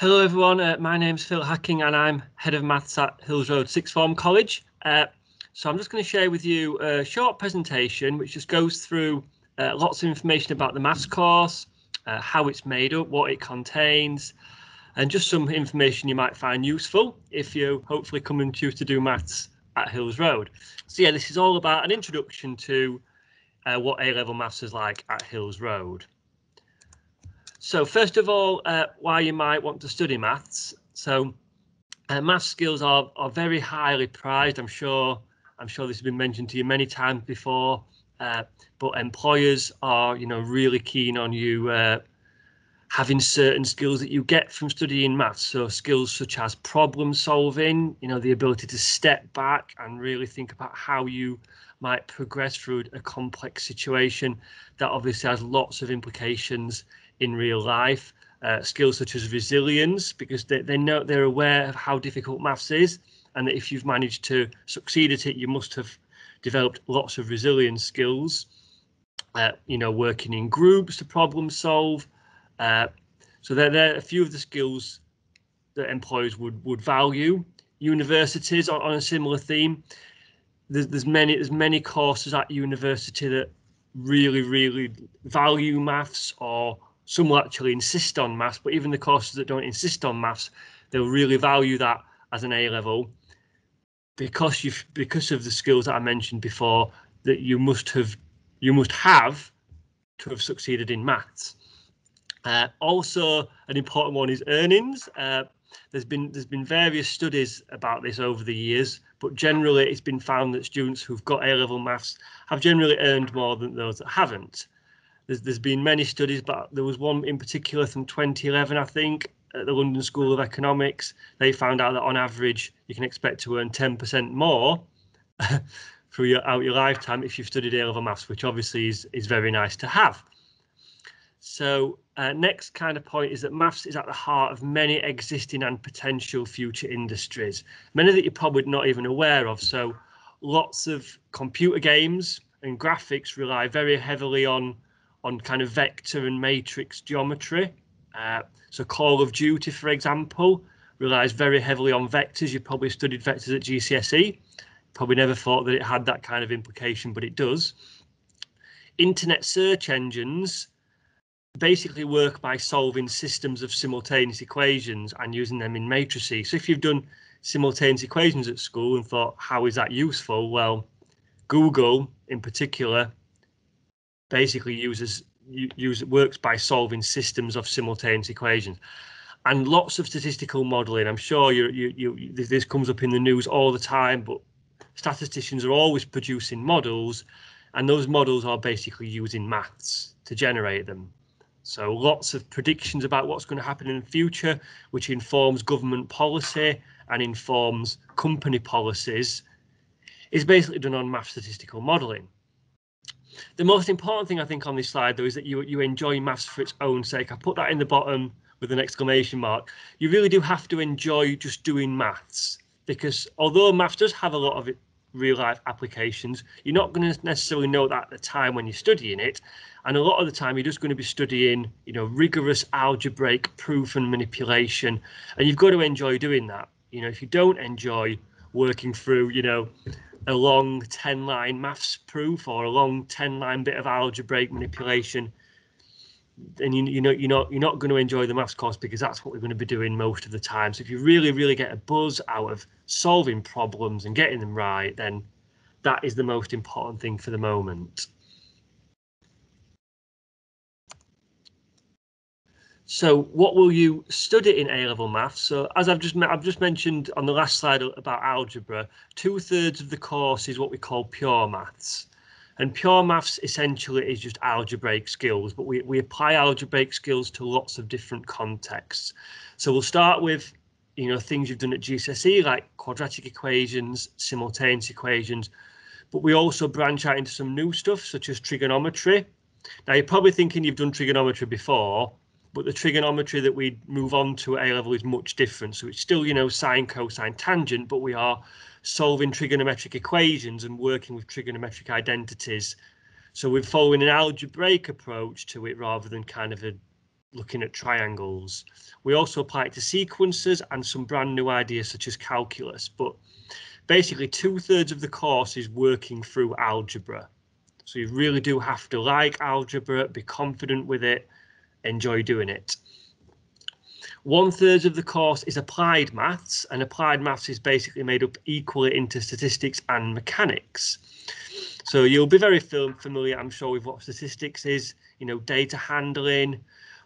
Hello everyone, uh, my name's Phil Hacking and I'm Head of Maths at Hills Road Sixth Form College. Uh, so I'm just going to share with you a short presentation which just goes through uh, lots of information about the maths course, uh, how it's made up, what it contains, and just some information you might find useful if you hopefully come and choose to do maths at Hills Road. So yeah, this is all about an introduction to uh, what A-level maths is like at Hills Road. So first of all, uh, why you might want to study maths. So uh, math skills are, are very highly prized. I'm sure I'm sure this has been mentioned to you many times before. Uh, but employers are, you know, really keen on you uh, having certain skills that you get from studying maths. So skills such as problem solving, you know, the ability to step back and really think about how you might progress through a complex situation. That obviously has lots of implications in real life. Uh, skills such as resilience, because they, they know they're aware of how difficult maths is, and that if you've managed to succeed at it, you must have developed lots of resilience skills. Uh, you know, working in groups to problem solve. Uh, so they're, they're a few of the skills that employers would would value. Universities on, on a similar theme. There's, there's many there's many courses at university that really really value maths or some will actually insist on maths, but even the courses that don't insist on maths, they'll really value that as an A level because you've because of the skills that I mentioned before that you must have you must have to have succeeded in maths. Uh, also, an important one is earnings. Uh, there's been there's been various studies about this over the years, but generally it's been found that students who've got A level maths have generally earned more than those that haven't. There's, there's been many studies, but there was one in particular from 2011, I think, at the London School of Economics. They found out that on average, you can expect to earn 10% more through your out your lifetime if you've studied A-level maths, which obviously is, is very nice to have. So uh, next kind of point is that maths is at the heart of many existing and potential future industries, many that you're probably not even aware of. So lots of computer games and graphics rely very heavily on on kind of vector and matrix geometry. Uh, so Call of Duty, for example, relies very heavily on vectors. You probably studied vectors at GCSE. Probably never thought that it had that kind of implication, but it does. Internet search engines basically work by solving systems of simultaneous equations and using them in matrices. So if you've done simultaneous equations at school and thought, how is that useful? Well, Google in particular basically uses use works by solving systems of simultaneous equations. And lots of statistical modeling i'm sure you, you you this comes up in the news all the time but statisticians are always producing models and those models are basically using maths to generate them. So lots of predictions about what's going to happen in the future which informs government policy and informs company policies is basically done on math statistical modeling the most important thing I think on this slide though is that you you enjoy maths for its own sake. I put that in the bottom with an exclamation mark. You really do have to enjoy just doing maths because although maths does have a lot of real life applications, you're not going to necessarily know that at the time when you're studying it. And a lot of the time you're just going to be studying, you know, rigorous algebraic proof and manipulation. And you've got to enjoy doing that. You know, if you don't enjoy working through, you know, a long 10 line maths proof or a long 10 line bit of algebraic manipulation and you, you know you're not you're not going to enjoy the maths course because that's what we're going to be doing most of the time. So if you really really get a buzz out of solving problems and getting them right then that is the most important thing for the moment So what will you study in A-level maths? So as I've just I've just mentioned on the last slide about algebra, two thirds of the course is what we call pure maths. And pure maths essentially is just algebraic skills, but we, we apply algebraic skills to lots of different contexts. So we'll start with, you know, things you've done at GCSE like quadratic equations, simultaneous equations, but we also branch out into some new stuff such as trigonometry. Now you're probably thinking you've done trigonometry before, but the trigonometry that we move on to at A level is much different. So it's still, you know, sine, cosine, tangent, but we are solving trigonometric equations and working with trigonometric identities. So we're following an algebraic approach to it rather than kind of a looking at triangles. We also apply it to sequences and some brand new ideas such as calculus, but basically two thirds of the course is working through algebra. So you really do have to like algebra, be confident with it, enjoy doing it. One third of the course is applied maths and applied maths is basically made up equally into statistics and mechanics. So you'll be very familiar, I'm sure, with what statistics is, you know, data handling,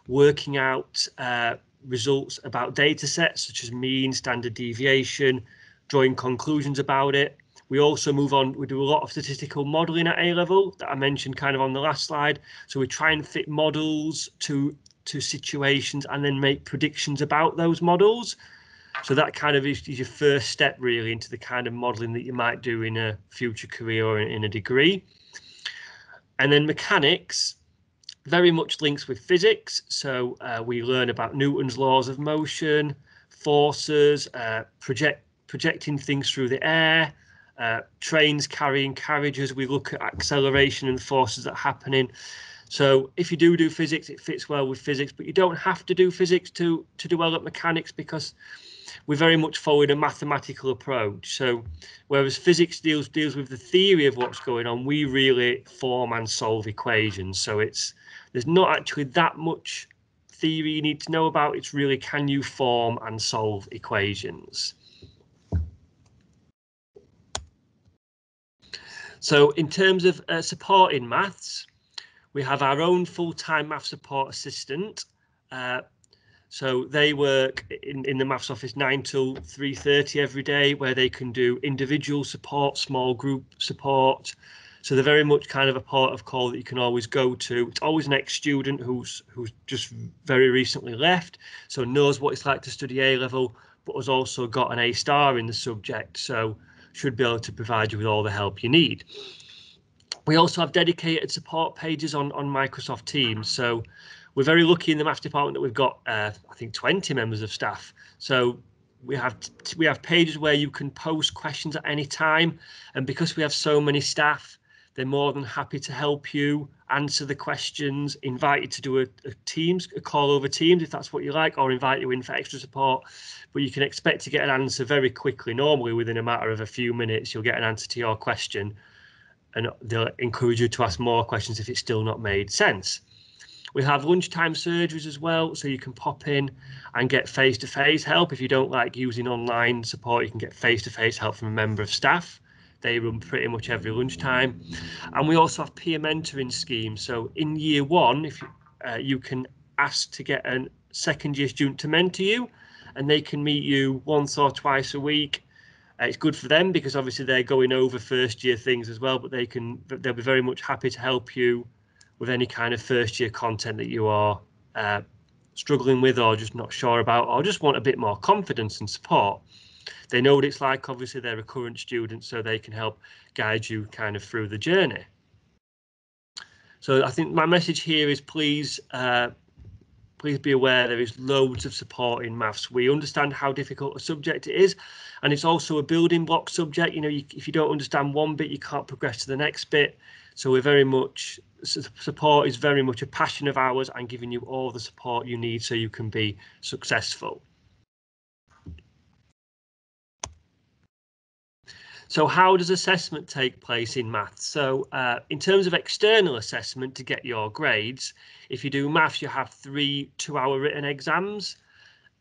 working out uh, results about data sets such as mean, standard deviation, drawing conclusions about it. We also move on, we do a lot of statistical modelling at A level that I mentioned kind of on the last slide. So we try and fit models to to situations and then make predictions about those models. So that kind of is, is your first step really into the kind of modelling that you might do in a future career or in, in a degree. And then mechanics, very much links with physics. So uh, we learn about Newton's laws of motion, forces, uh, project projecting things through the air, uh, trains carrying carriages. We look at acceleration and forces that are happening. So if you do do physics, it fits well with physics, but you don't have to do physics to to at mechanics because we're very much followed a mathematical approach. So whereas physics deals deals with the theory of what's going on, we really form and solve equations. So it's there's not actually that much theory you need to know about. It's really can you form and solve equations. So in terms of uh, support in maths, we have our own full-time math support assistant. Uh, so they work in, in the maths office 9 till 3.30 every day where they can do individual support, small group support. So they're very much kind of a part of call that you can always go to. It's always an ex-student who's who's just very recently left, so knows what it's like to study A level, but has also got an A star in the subject. So should be able to provide you with all the help you need. We also have dedicated support pages on, on Microsoft Teams. So we're very lucky in the maths department that we've got, uh, I think, 20 members of staff. So we have we have pages where you can post questions at any time. And because we have so many staff, they're more than happy to help you answer the questions, invite you to do a, a Teams, a call over Teams if that's what you like, or invite you in for extra support. But you can expect to get an answer very quickly. Normally, within a matter of a few minutes, you'll get an answer to your question, and they'll encourage you to ask more questions if it's still not made sense. We have lunchtime surgeries as well, so you can pop in and get face-to-face help. If you don't like using online support, you can get face-to-face -face help from a member of staff. They run pretty much every lunchtime. And we also have peer mentoring schemes. So in year one, if you, uh, you can ask to get a second year student to mentor you, and they can meet you once or twice a week. Uh, it's good for them because obviously they're going over first year things as well, but they can they'll be very much happy to help you with any kind of first year content that you are uh, struggling with or just not sure about or just want a bit more confidence and support. They know what it's like. Obviously, they're a current student, so they can help guide you kind of through the journey. So I think my message here is please uh, please be aware there is loads of support in maths. We understand how difficult a subject it is, and it's also a building block subject. You know, you, if you don't understand one bit, you can't progress to the next bit. So we're very much support is very much a passion of ours and giving you all the support you need so you can be successful. So how does assessment take place in maths? So uh, in terms of external assessment to get your grades, if you do maths, you have three two-hour written exams,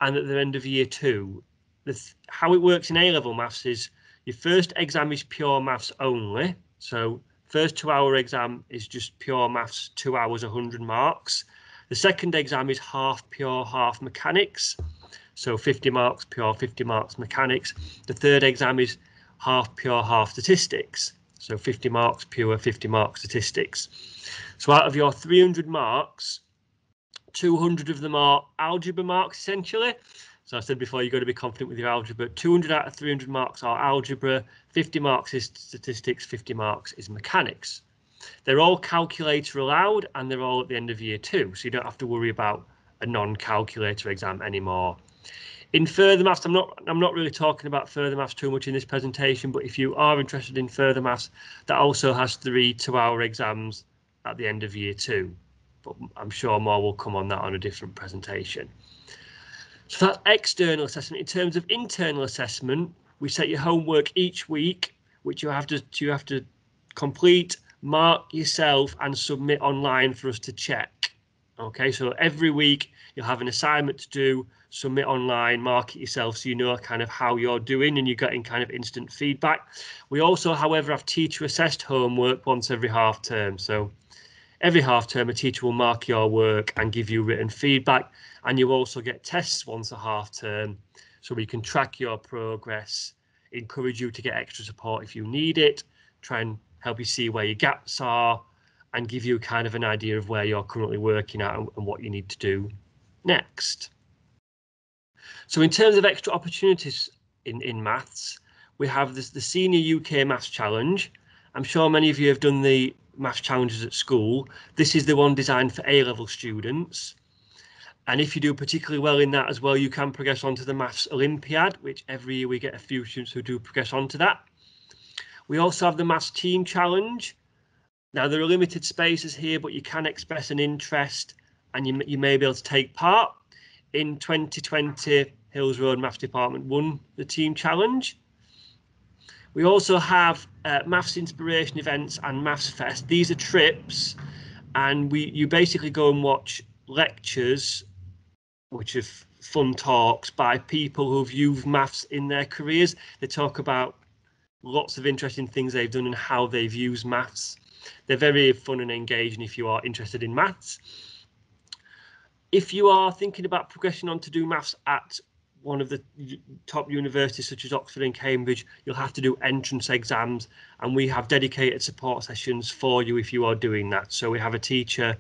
and at the end of year two, th how it works in A-level maths is your first exam is pure maths only. So first two-hour exam is just pure maths, two hours, 100 marks. The second exam is half pure, half mechanics. So 50 marks pure, 50 marks mechanics. The third exam is half pure, half statistics. So 50 marks pure, 50 marks statistics. So out of your 300 marks, 200 of them are algebra marks essentially. So I said before, you've got to be confident with your algebra. 200 out of 300 marks are algebra, 50 marks is statistics, 50 marks is mechanics. They're all calculator allowed and they're all at the end of year two. So you don't have to worry about a non-calculator exam anymore. In further maths, I'm not I'm not really talking about further maths too much in this presentation, but if you are interested in further maths, that also has three two-hour exams at the end of year two. but I'm sure more will come on that on a different presentation. So that's external assessment. In terms of internal assessment, we set your homework each week, which you have to you have to complete, mark yourself, and submit online for us to check. Okay, so every week you'll have an assignment to do, submit online, mark it yourself so you know kind of how you're doing and you're getting kind of instant feedback. We also, however, have teacher assessed homework once every half term. So every half term, a teacher will mark your work and give you written feedback. And you also get tests once a half term so we can track your progress, encourage you to get extra support if you need it, try and help you see where your gaps are, and give you kind of an idea of where you're currently working at and, and what you need to do next. So in terms of extra opportunities in, in maths, we have this, the Senior UK Maths Challenge. I'm sure many of you have done the maths challenges at school. This is the one designed for A-level students. And if you do particularly well in that as well, you can progress onto the Maths Olympiad, which every year we get a few students who do progress onto that. We also have the Maths Team Challenge. Now, there are limited spaces here, but you can express an interest and you, you may be able to take part. In 2020, Hills Road Maths Department won the team challenge. We also have uh, Maths Inspiration events and Maths Fest. These are trips and we you basically go and watch lectures which are fun talks by people who've used maths in their careers. They talk about lots of interesting things they've done and how they've used maths. They're very fun and engaging if you are interested in maths. If you are thinking about progressing on to do maths at one of the top universities such as Oxford and Cambridge, you'll have to do entrance exams and we have dedicated support sessions for you if you are doing that. So we have a teacher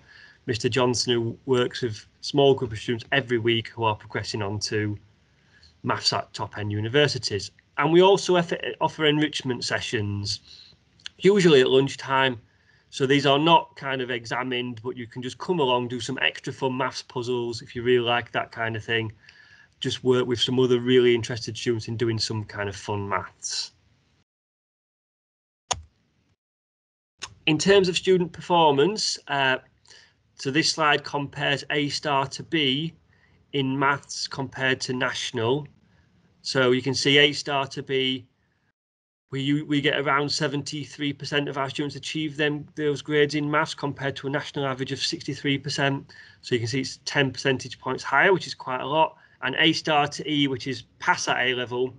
Mr. Johnson, who works with small group of students every week who are progressing on to maths at top end universities. And we also offer enrichment sessions, usually at lunchtime. So these are not kind of examined, but you can just come along, do some extra fun maths puzzles if you really like that kind of thing. Just work with some other really interested students in doing some kind of fun maths. In terms of student performance, uh, so this slide compares A star to B in maths compared to national. So you can see A star to B, we, we get around 73% of our students achieve them those grades in maths compared to a national average of 63%. So you can see it's 10 percentage points higher, which is quite a lot. And A star to E, which is pass at A level,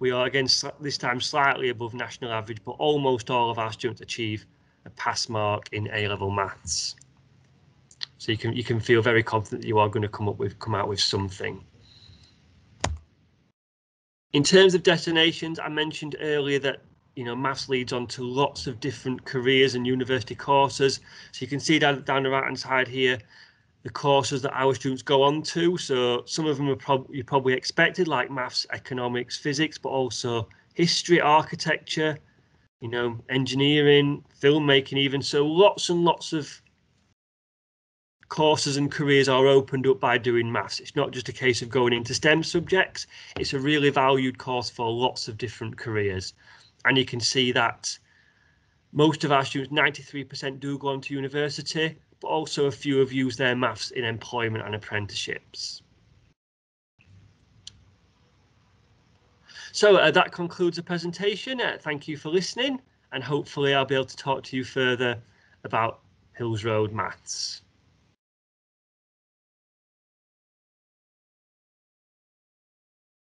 we are again this time slightly above national average, but almost all of our students achieve a pass mark in A level maths. So you can you can feel very confident that you are going to come up with come out with something. In terms of destinations, I mentioned earlier that you know maths leads on to lots of different careers and university courses. So you can see down, down the right hand side here the courses that our students go on to. So some of them are prob you probably expected, like maths, economics, physics, but also history, architecture, you know, engineering, filmmaking, even. So lots and lots of courses and careers are opened up by doing maths. It's not just a case of going into STEM subjects. It's a really valued course for lots of different careers. And you can see that most of our students, 93% do go on to university, but also a few have used their maths in employment and apprenticeships. So uh, that concludes the presentation. Uh, thank you for listening and hopefully I'll be able to talk to you further about Hills Road Maths.